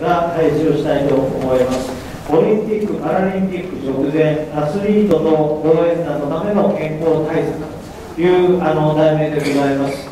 が開始をしたいと思います。オリンピック・パラリンピック直前アスリートと応援団のための健康対策というあの題名でございます。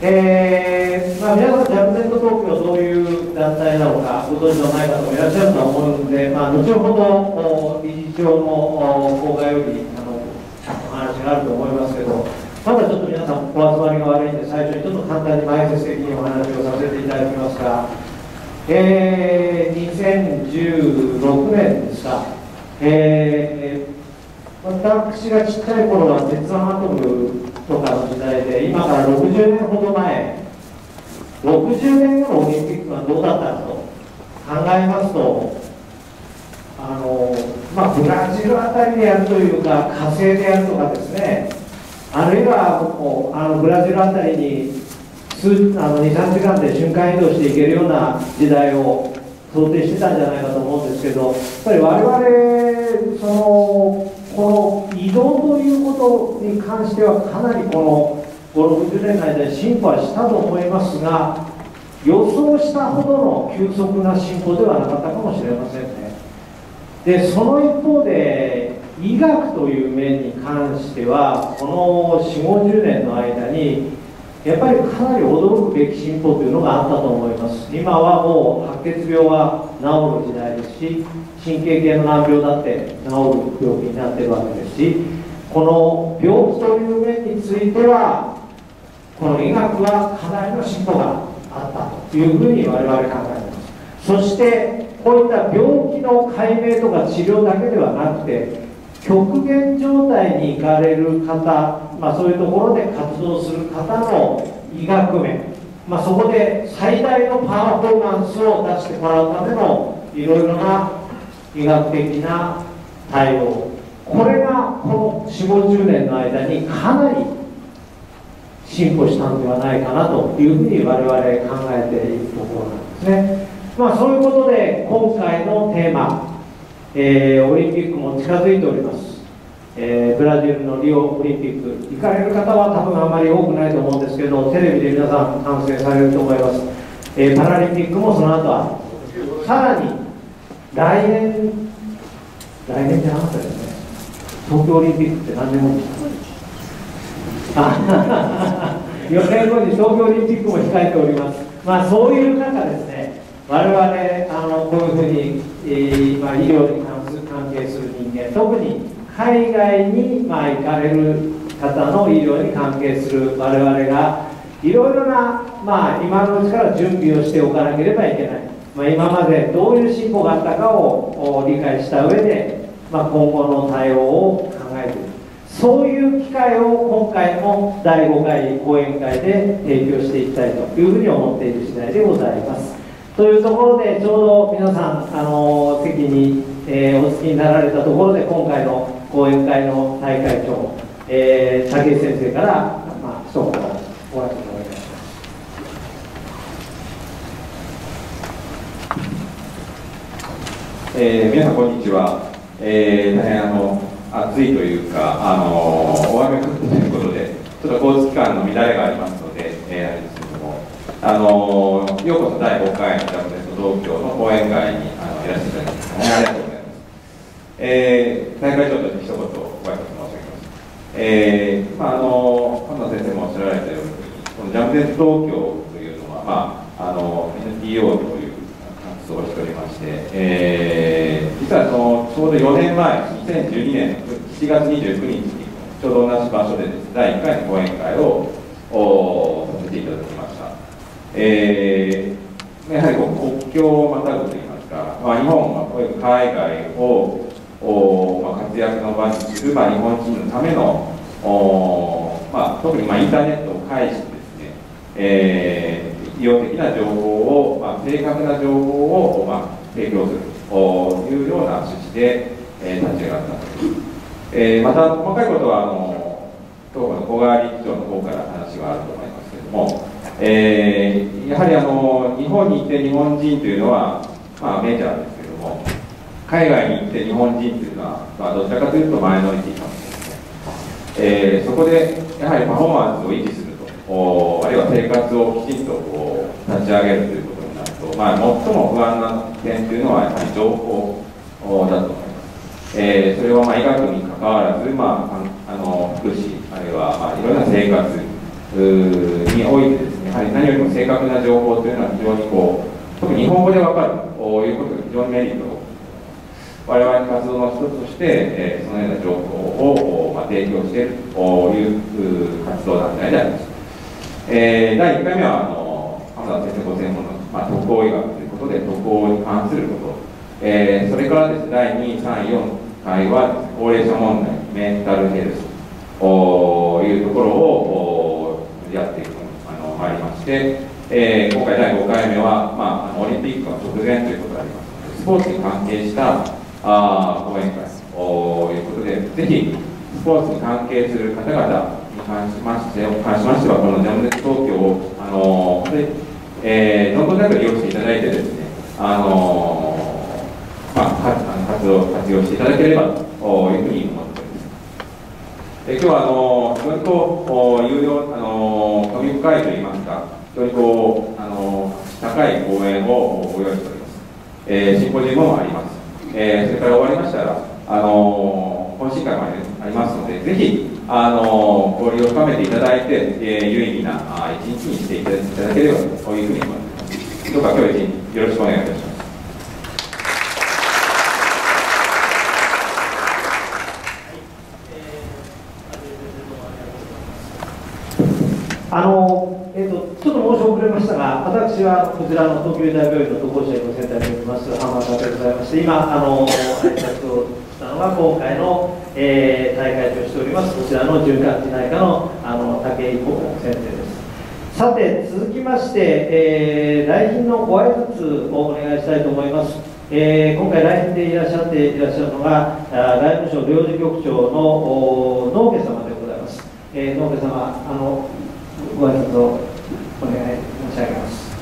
えーまあ、皆さん、ジャムネット東京どういう団体なのかご存知のない方もいらっしゃると思うので、まあ、後ほど理事長の講話よりあのお話があると思いますけどまだちょっと皆さんお集まりが悪いんで最初にちょっと簡単に前説的にお話をさせていただきますがえー、2016年ですか、えー、私がちっちゃい頃は鉄腕アトムとかの時代で今から60年ほど前60年後のオリンピックはどうだったかと考えますとあの、まあ、ブラジルあたりでやるというか火星でやるとかですね。あるいはあのブラジルあたりに数あの23時間で瞬間移動していけるような時代を想定してたんじゃないかと思うんですけどやっぱり我々そのこの移動ということに関してはかなりこの560年の間に進歩はしたと思いますが予想したほどの急速な進歩ではなかったかもしれませんね。でその一方で医学という面に関してはこの4 5 0年の間にやっぱりかなり驚くべき進歩というのがあったと思います。今はもう白血病は治る時代ですし神経系の難病だって治る病気になってるわけですしこの病気という面についてはこの医学はかなりの進歩があったというふうに我々考えています。そしてこういった病気の解明とか治療だけではなくて極限状態に行かれる方、まあ、そういうところで活動する方の医学面、まあ、そこで最大のパフォーマンスを出してもらうためのいろいろな医学的な対応。これがこの4 5 0年の間にかなり進歩したのではないかなというふうに我々考えているところなんですね。まあ、そういうことで今回のテーマえー、オリンピックも近づいております、えー、ブラジルのリオオリンピック行かれる方は多分あまり多くないと思うんですけどテレビで皆さん観戦されると思います、えー、パラリンピックもその後はさらに来年来年じゃなかったですね。東京オリンピックって何年後です。か4年後に東京オリンピックも控えております。まあそういう中ですね我々あのこういうふうに、えーまあ、医療に関す関係する人間特に海外に、ま、行かれる方の医療に関係する我々がいろいろな、まあ、今のうちから準備をしておかなければいけない、まあ、今までどういう進歩があったかを理解した上で、まあ、今後の対応を考えていくそういう機会を今回も第5回講演会で提供していきたいというふうに思っている次第でございます。というところでちょうど皆さんあの席に、えー、お付きになられたところで今回の講演会の大会長、えー、武井先生から、まあ、一言お話をお願いします。えー、皆さんこんにちは、えー、大変あの暑いというかあの大雨降ったということでちょっと交通機関の乱れがありますので、えーあれですけども、あのようこそ第5回のジャムネスト東京の講演会にあのいらっしゃいただきましてありがとうございます。えー、大会長として一言ご挨拶申し上げます。えー、まああの浜田先生もおっしゃられたように、このジャムネスト東京というのはまああの NPO という活動をしておりまして、えー、実はそのちょうど4年前、2012年7月29日にちょうど同じ場所でです、ね、第1回の講演会をおさせていただきました。えー、やはりこう国境をまたぐといいますか、まあ、日本はこういう海外をお、まあ、活躍の場にする、まあ、日本人のためのお、まあ、特にまあインターネットを介してですね、えー、医療的な情報を、まあ、正確な情報を、まあ、提供するというような趣旨で、えー、立ち上がったという、えー、また細かいことはあの東部の小川理事長の方から話があると思いますけれどもえー、やはりあの日本に行って日本人というのは、まあ、メジャーです。海外に行って日本人というのは、まあ、どちらかというとマイノリティかもしれません、えー、そこでやはりパフォーマンスを維持するとおあるいは生活をきちんとこう立ち上げるということになるとまあ、最も不安な点というのはやはり情報だと思います。えー、それはまあ医学にかかわらず、まあ、あの福祉、あるいはまあいろいろな生活においてですね、やはり何よりも正確な情報というのは非常にこう、特に日本語で分かるということが非常にメリット我々の活動の一つとして、えー、そのような情報を、まあ、提供しているという活動団体であります。えー、第1回目はあの浜田先生ご専門の、まあ、特攻医学ということで特攻に関すること、えー、それからです、ね、第2、3、4回は、高齢者問題メンタルヘルスというところをやっていくあのありまして、えー、今回第5回目は、まあ、オリンピックの直前ということでありますのでスポーツに関係したあ講演会ということでぜひスポーツに関係する方々に関しまして関しましてはこのジャムネット東京をあの本当に、えー、どんどんなく利用していただいてですねあのまあ、活動活用していただければというふうに思っております。え今日はあの非常にこう有料あの興味深いといいますか非常にこうあの高い講演をご用意しております。えー、シンポジウムもあります。えー、それから終わりましたらあの懇親会もありますのでぜひあの交流を深めていただいて、えー、有意義な一日にしていただければというふうに思います。どうか今日一日よろしくお願いいたします。あのえーと、ちょっと申し遅れましたが、私はこちらの東京大病院の渡航者医療センターにおります浜田でございまして、今、あの挨拶をしたのが今回の、えー、大会としております、こちらの循環器内科のあの武井先生です。さて、続きまして、えー、来賓のご挨拶をお願いしたいと思います。えー、今回来賓でいらっしゃっていらっしゃるのが、外務省領事局長の農家様でございます。えー、農家様あのご挨拶をお願い申し上げます。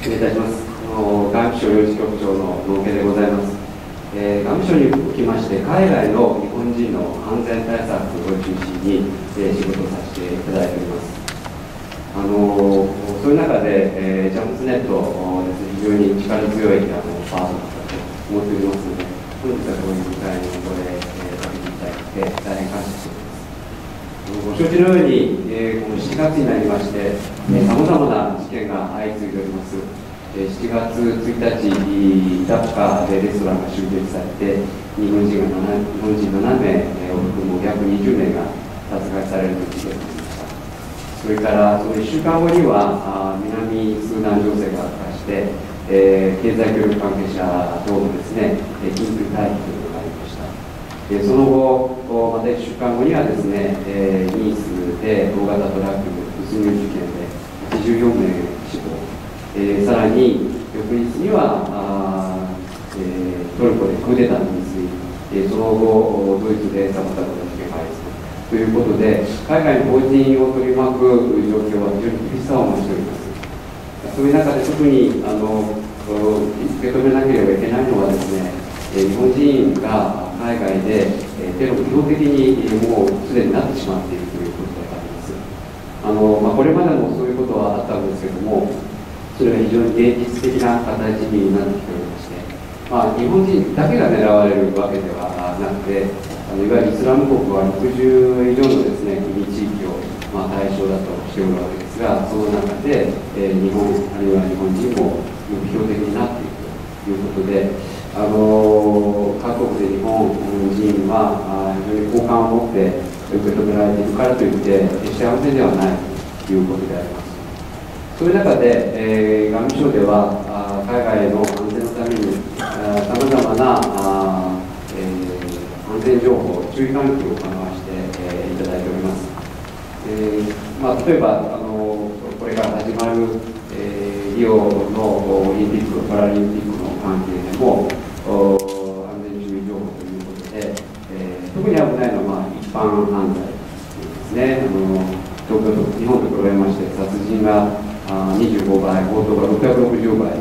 失礼いたします。あの外務省領事局長の農家でございます。えー、外務省におきまして海外の日本人の安全対策を中心に、えー、仕事をさせていただいております。あのそういう中で、えー、ジャムズネットです、非常に力強いあのパートナーだと思っておりますので、本日はこういう会にご礼、えー、かけていただいて、大変感謝しております。ご承知のように、えー、この7月になりまして、さまざまな事件が相次いでおります。えー、7月1日、ダッカでレストランが襲撃されて、日本人が7日本人7名、えー、往復も約20名が殺害されるという事件がありました。それから、その1週間後には、あ南スーダン情勢が悪化して、えー、経済協力関係者等もですね、緊急待機というのがありました。えその後、また1週間後にはですね、えー、ニースで大型トラック突入事件で84名死亡、えー、さらに翌日にはあ、えー、トルコでクーデターの未遂、えー、その後ドイツでさまざまな事件がありということで海外の法人を取り巻く状況は非常に厳しさを増しております。そういう中で特にあの受け止めなければいけないのはですね日本人が海外でテロ基本的にもうすでになってしまっているということであります。あのまあ、これまでもそういうことはあったんですけども、それが非常に現実的な形になってきておりまして、まあ、日本人だけが狙われるわけではなくて、あのいわゆるイスラム国は60以上のですね国地域を、まあ、対象だとしておるわけですが、その中で、えー、日本あるいは日本人も目標的になっていくということで、あの各国で日本人は非常に好感を持って受け止められているからといって決して安全ではないということであります。そういう中で、えー、外務省では海外の安全のためにさまざまなあ、えー、安全情報注意喚起を行わせて、えー、いただいております、えーまあ、例えばあのこれから始まる、えー、リオのオリンピックパラリンピックの関係も安全注意情報ということで、えー、特に危ないのは、まあ、一般犯罪ですね。あの東京と日本と比べまして殺人があ25倍強盗が660倍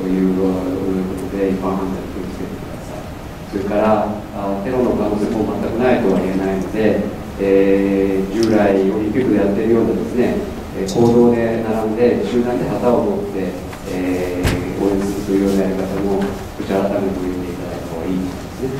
ということで一般犯罪に気をつけてください。それからあテロの可能性も全くないとは言えないので、えー、従来オリンピックでやっているようなですね、行動で並んで集団で旗を持って、えー、するようなやり方もこちら改めて見ていただいた方がいいですね。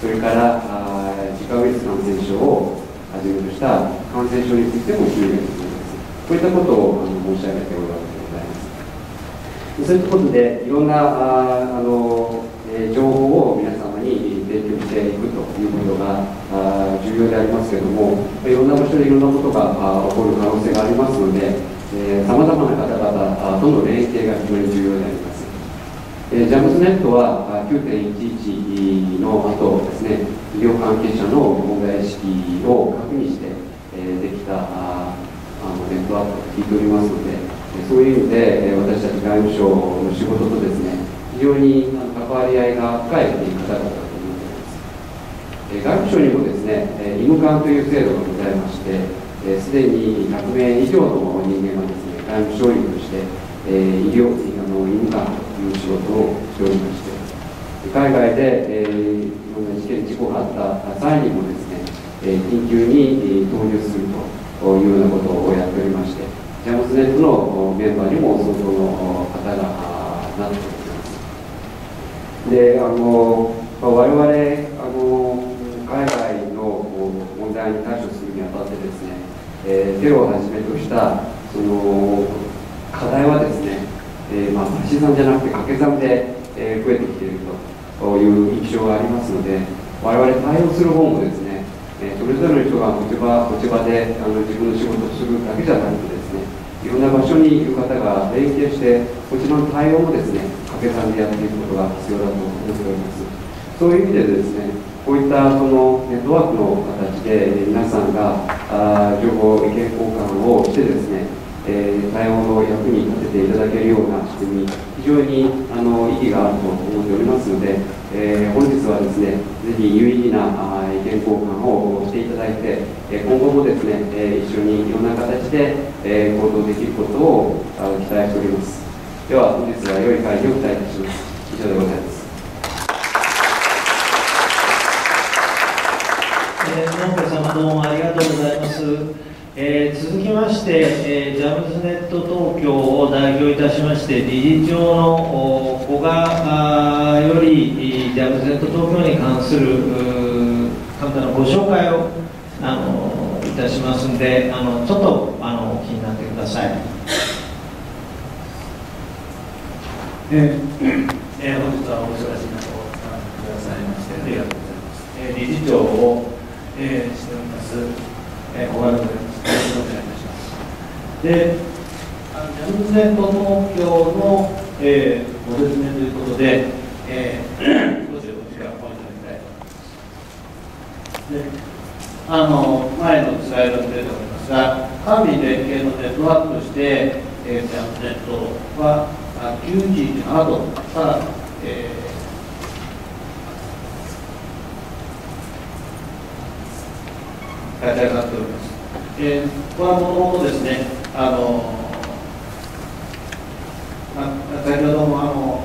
それからあ自家ウイルス感染症をはじめとした感染症についても注意が必要です。こういったことをあの申し上げておるわけでございます。そういったことでいろんなああの、えー、情報を皆様に提供していくということがあ重要でありますけれどもいろんな場所でいろんなことがあ起こる可能性がありますのでさまざまな方々との連携が非常に重要であります。えジャムズネットは9.11の後ですね医療関係者の問題意識を確認して、えできたああのネットワークと聞いておりますのでそういう意味で、え私たち外務省の仕事とですね非常に関わり合いが深い方々だと思っております、え外務省にもですね、え医務官という制度がございましてすで、に100名以上の人間がですね外務省員として、え医療あの医務官いう仕事をしておりまして海外で、えー、いろんな事件事故があった際にもですね、えー、緊急に、投入するというようなことをやっておりましてジャムスネットのメンバーにも相当の方がなっております。であの我々あの海外の問題に対処するにあたってですね、えー、テロをはじめとしたその課題はですねえーまあ、足し算じゃなくて掛け算で、えー、増えてきているという印象がありますので我々対応する方もですね、えー、それぞれの人が持ち場持ち場であの自分の仕事をするだけじゃなくてですねいろんな場所にいる方が連携してこちらの対応もですね掛け算でやっていくことが必要だと思っております。そういう意味でですねこういったそのネットワークの形で皆さんがあ情報意見交換をしてですねえー、対応の役に立てていただけるような仕組み、非常にあの意義があると思っておりますので、えー、本日はですね、ぜひ有意義なあ意見交換をしていただいて、え今後もですね、え一緒にいろんな形で、え行動できることをあ期待しております。では、本日は良い会議を期待いたします。以上でございます。えー、農家様どうもありがとうございます。えー、続きまして、えー、ジャムズネット東京を代表いたしまして理事長の古賀よりジャムズネット東京に関する簡単なご紹介をあのいたしますんであのちょっとあの気になってください。えーえー、本日はお忙しい中お参加くださいましてありがとうございます。えー、理事長を、えー、しております、えー、小川でございます。よろしくお願いいたします。で、ジャムズネット東京の、えー、ご説明ということで、えー、少しお時間をおいてみたいであの前のスライドに出ておりますが、官民連携のネットワークとして、えー、ジャムネットは917度から、えー、立ち上がっております。えー、これはもともとですね、あのあ先ほどもあの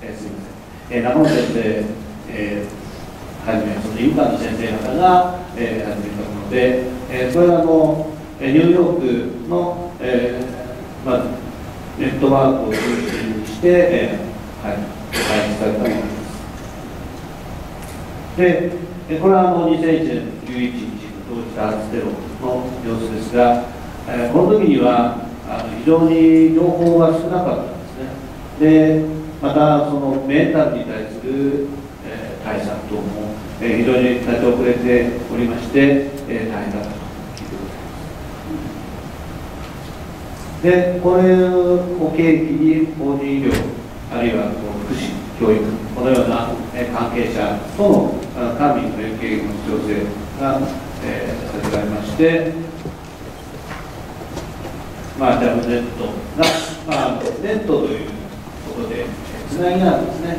え、すみません、えー、中野先生、えー、はじめその医科の先生方が、えー、始めたもので、えー、それはあのニューヨークの、えーまあ、ネットワークを中心にして、えーはい、開発されたものです。で、これはあの2001年11当時多発テロの様子ですが、えー、この時にはあの非常に情報が少なかったんですね。でまたそのメンタルに対する、えー、対策等も、えー、非常に立ち遅れておりまして、えー、大変だったと聞いてございます。でこれを契機に法人医療あるいは福祉教育このような関係者との官民の連携の必要性がえー、させられまして、まあ、ジャムネットが、まあ、ネットということで、つなぎなんですね。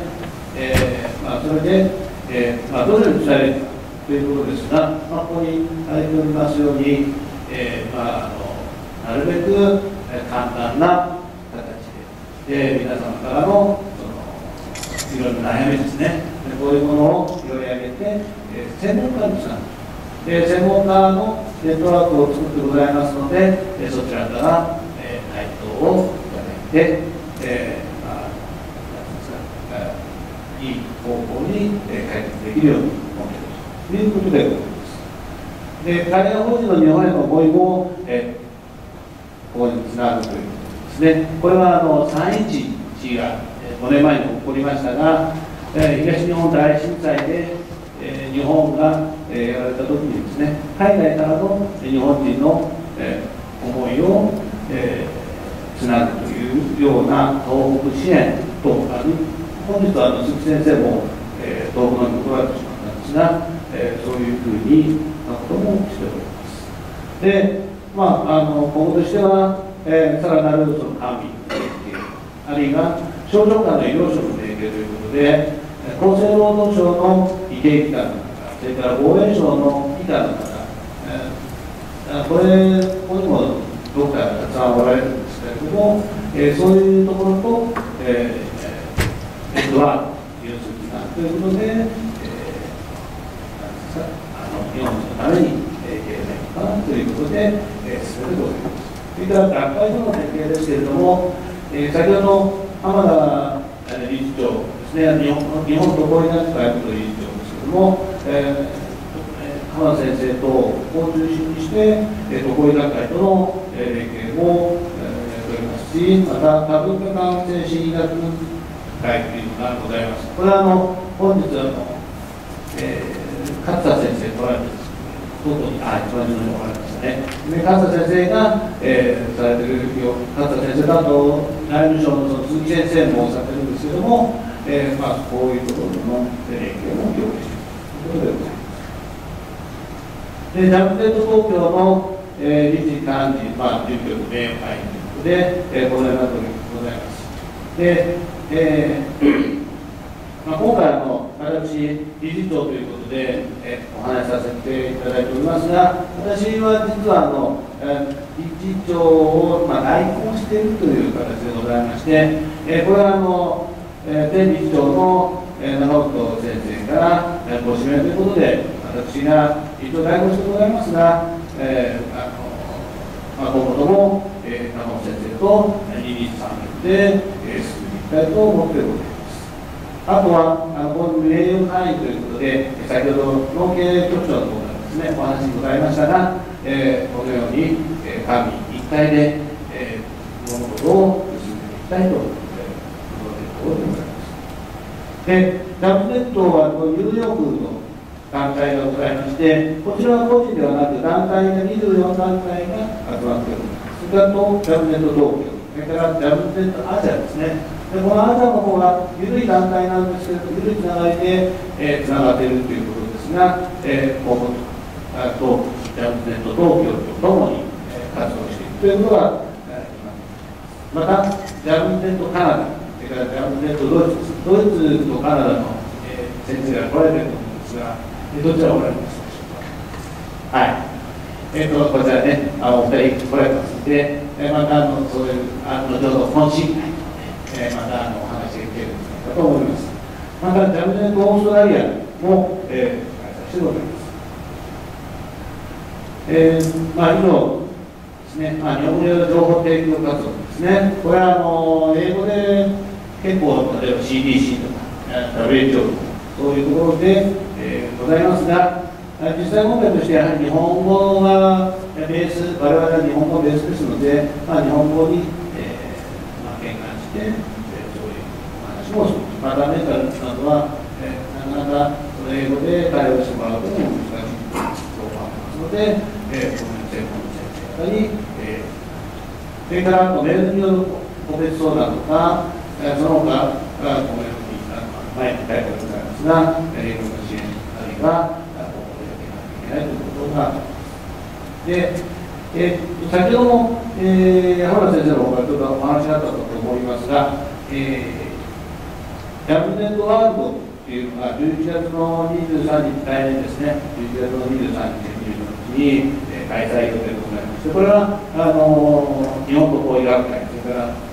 えーまあ、それで、えーまあ、どのように伝えるかということですが、まあ、ここに書いておりますように、えーまあ、あのなるべく簡単な形で、で皆様からのそのいろいろな悩みですね、こういうものを拾い上げて、え、専門家につなぐ。で専門家のネットワークを作ってございますので、えそちらから、え回答をいただいて、えーまあいい方向に、え解決できるように思っているということでございます。で、海外法人の日本への合意も、えーここにつながるということですね。これはあの311がえー5年前に起こりましたが、えー東日本大震災で、えー日本が、えーやられた時にですね、海外からのえ日本人の、えー思いを、えーつなぐというような東北支援と、あの本日はあの鈴木先生も、えー東北の方に来られてしまったんですが、えーそういうふうになこともしております。で、まあ、あの今後としては、えーさらなるその管理、あるいは症状間の医療職の提携ということで、え厚生労働省の医系機関の、それから防衛省の機関の方、えーこれ、ここにもドクターがたくさんおられるんですけれども、えーそういうところと、えー、ネットワーク、医療機関ということで、えーあの日本のために、えー、経済かということで、えー、進めてございます。それから学会との連携ですけれども、えー、先ほどの浜田理事長ですね、日本日本都合医学会の理事長ですけれども、えー浜田先生とを中心にして、えー、都合医学会との、えー、連携も、えー、やっておりますし、また多文化感染心医学会というのがございます。これはあの本日あの、えー、勝田先生来られて外に、あ、一番上におられましたね。で、勝田先生が、えー、されてる、勝田先生とあと、内務省のその鈴木先生もされてるんですけども、えー、まあ、こういうところの連携も協力してことでございます。で、ダブルネット東京の、えー、理事幹事、まあ、準局名会ということで、えー、このような取り組みでございます。で、えーまあ、今回の、私、理事長ということで、えお話しさせていただいておりますが、私は実はあの、え理事長を、まあ、代行しているという形でございまして、えこれはあの、え前理事長の、え長本先生から、えーご指名ということで、私が一応代行してございますが、えーあのまあ、今後とも、えー、長本先生と二人三人で、えー、進めていきたいと思ってございます。あとは、あのこの名誉会員ということで、先ほど農経局長の方からですね、お話にございましたが、えーこのように、えー、官民一体で、えー、物事を進めていきたいということでございます。で、ダブネットはニューヨークの団体がございまして、こちらは個人ではなく、団体が24団体が集まっております。それからとダブネット東京、それからダブネットアジアですね。でこのアジアの方が緩い団体なんですけども、緩いつながりで、えー、つながっているということですが、えー、今後あとダブネット東京とともに、活動していくということが、えーまた、ダブネットカナダ、それからダブネットドイツです、ドイツとカナダの、えー先生が来られていると思うんですが、えーどちらおられますでしょうか。はい。えー、とこちらね、あのお二人来られてますで、えーまたあのそういうあの後ほど懇親会、えーまたあのお話ができるんじゃないかと思います。また、ジャムネットオーストラリアも、えー、開催してございます。えーまあ、以上ですね、まあ、日本語で情報提供活動ですね、これはあの英語で結構、例えば CDC とか、WHO とか、そういうところで、えーございますが、実際問題として、やはり日本語がベース、我々は日本語ベースですので、まあ、日本語に、えーまあ、変換して、えーそういうお話もする。またメンタルなどは、えーなかなかその英語で対応してもらうことも難しいところがありますので、えー、この専門の先生方に、えーそれからメールによる個別相談とか、えーその他、あこのようにあの前に書いてございますが、えーいろんな支援、あるいは、あのやっていかなきゃいけないということがあ。で、えー先ほども、えー、浜田先生の方からちょっとお話があったと思いますが、えー、ダブネットワールドっていうのが11月の23日、来年ですね、11月の23日、26日に、えー開催予定でございまして、これはあのー日本国法医学会、それから、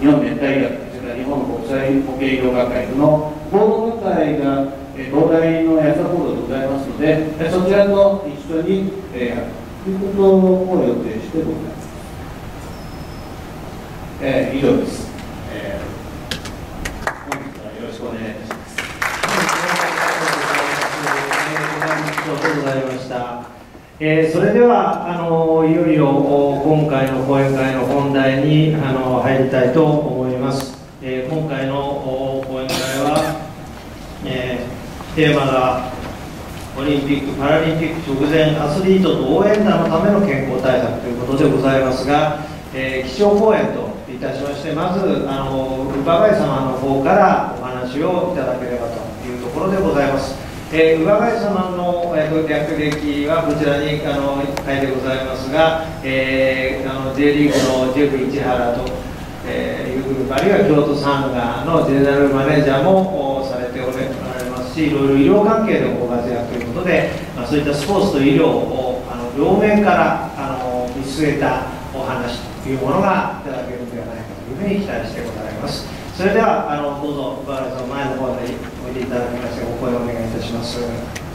日本熱帯医学、それから日本国際保健医療学会の合同学会が、えー東大の安田講堂でございますので、えそちらと一緒に、えー、やるということを予定してございます。えー以上です。えー本日はよろしくお願いいたします。ありがとうございました。えーそれではあのいよいよ今回の講演会の本題にあの入りたいと思います。えー今回の講演会は、えーテーマがオリンピック・パラリンピック直前アスリートと応援団のための健康対策ということでございますが、えー基調講演といたしましてまずあの乳母貝様の方からお話をいただければというところでございます。えー、乳母貝様の、えー、略歴はこちらにあの書いてございますが、えーあの J リーグのジェフ市原と、えーいうグループあるいは京都サンガのジェネラルマネージャーもおされておられますしいろいろ医療関係でもご活躍ということで、まあ、そういったスポーツと医療をあの両面からあの見据えたお話というものがいただけるのではないかというふうに期待してございます。それではあのどうぞバーラさん前の方においでいただきましてお声をお願いいたします。